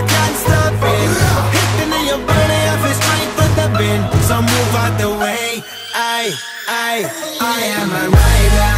I can't stop it. Hitting in your body, I feel straight for the bin. So move out the way. I, I, I am a rider,